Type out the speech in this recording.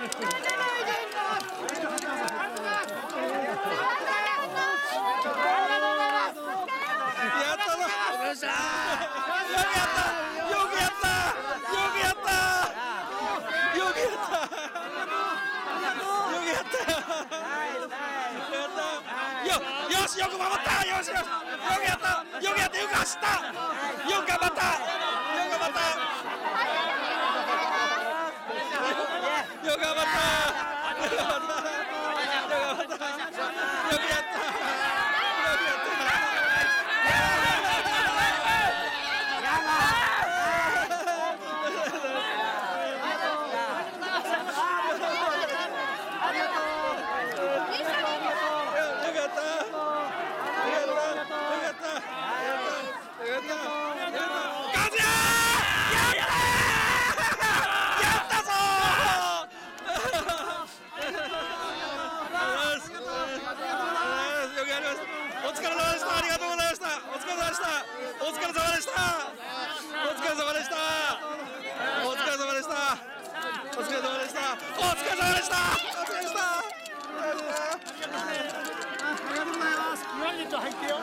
よしよくやった。よくやった。よくやってよく走った。お疲れ様でした。ありがとうございました。お疲れ様でした。お疲れ様でした。お疲れ様でした。お疲れ様でした。お疲れ様でした。お疲れ様でした。お疲れ様でした。ありがとうございます。